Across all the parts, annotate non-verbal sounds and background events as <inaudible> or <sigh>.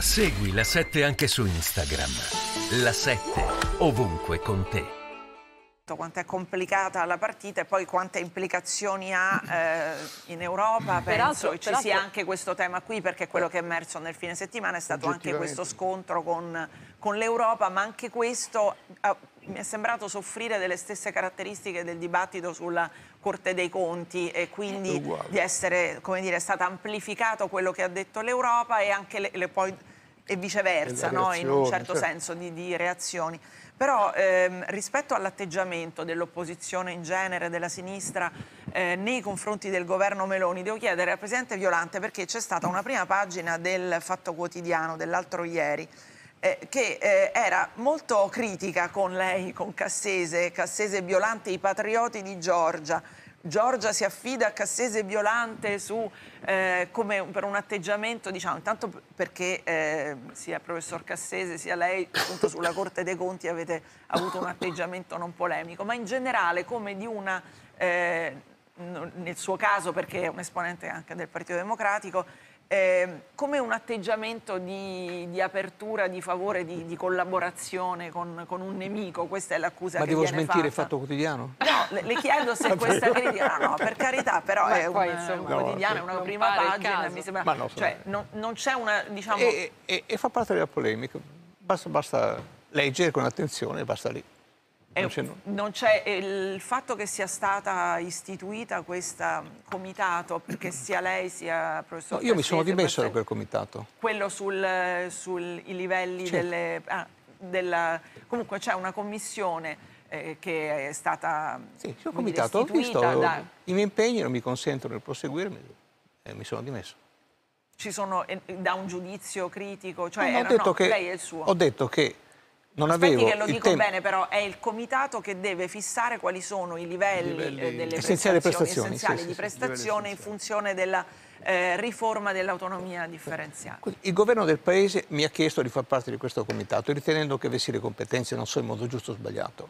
Segui la 7 anche su Instagram. La 7 ovunque con te quanto è complicata la partita e poi quante implicazioni ha eh, in Europa. Penso ci sia anche questo tema qui perché quello che è emerso nel fine settimana è stato anche questo scontro con, con l'Europa, ma anche questo eh, mi è sembrato soffrire delle stesse caratteristiche del dibattito sulla Corte dei Conti e quindi di essere, come dire, stato amplificato quello che ha detto l'Europa e anche le, le poi e viceversa, no? in un certo, certo. senso di, di, reazioni. Però ehm, rispetto all'atteggiamento dell'opposizione in genere, della sinistra, eh, nei confronti del governo Meloni, devo chiedere al Presidente Violante perché c'è stata una prima pagina del Fatto Quotidiano dell'altro ieri eh, che eh, era molto critica con lei, con Cassese, Cassese Violante, i patrioti di Giorgia, Giorgia si affida a Cassese Violante su, eh, come per un atteggiamento, diciamo, intanto perché eh, sia il professor Cassese sia lei appunto sulla Corte dei Conti avete avuto un atteggiamento non polemico, ma in generale come di una, eh, nel suo caso perché è un esponente anche del Partito Democratico, eh, come un atteggiamento di, di, apertura, di favore, di, di collaborazione con, con, un nemico, questa è l'accusa Ma che devo viene smentire fatta. il fatto quotidiano? No, le, le chiedo se <laughs> questa critica, no, no, per carità, però è un, un no, quotidiano, è una prima pagina, mi sembra, Ma no, cioè, non, non c'è una, diciamo... E, e, e, fa parte della polemica, basta, basta leggere con attenzione, basta lì. Non c'è il fatto che sia stata istituita questa comitato, perché sia lei sia professor no, Io mi sono dimesso da quel comitato. Quello sui sul, livelli certo. delle... Ah, della, comunque c'è una commissione eh, che è stata Sì, c'è un comitato, ho visto, da... i miei impegni non mi consentono di proseguirmi e mi sono dimesso. Ci sono, eh, da un giudizio critico, cioè no, era, ho detto no, che, lei è il suo. Ho detto che non Aspetti avevo che lo dico bene, però è il comitato che deve fissare quali sono i livelli, livelli... Eh, delle essenziali prestazioni, prestazioni, essenziali sì, di sì, prestazione in funzione della eh, riforma dell'autonomia differenziata. Il governo del Paese mi ha chiesto di far parte di questo comitato, ritenendo che avessi le competenze, non so in modo giusto o sbagliato.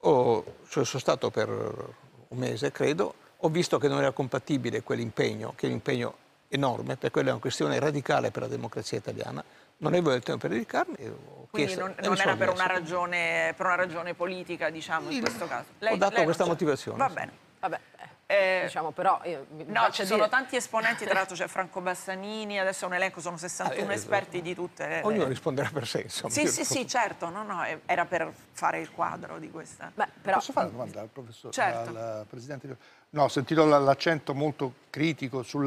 Ho, cioè sono stato per un mese, credo, ho visto che non era compatibile quell'impegno, che è un impegno enorme, perché quella è una questione radicale per la democrazia italiana, non avevo il tempo per dedicarmi. Quindi non, non era per una, ragione, per una, ragione, politica, diciamo, in questo caso. Lei, ho dato questa motivazione. Va bene. Vabbè. Eh, diciamo però io, no, ci dire... sono tanti esponenti, tra l'altro c'è Franco Bassanini, adesso è un elenco, sono 61 ah, eh, esperti di tutte le... Ognuno risponderà per sé, insomma. Sì, sì, sì, certo, no, no, era per fare il quadro di questa... Beh, però... Posso fare una domanda al professore, certo. al Presidente? No, ho sentito l'accento molto critico sulla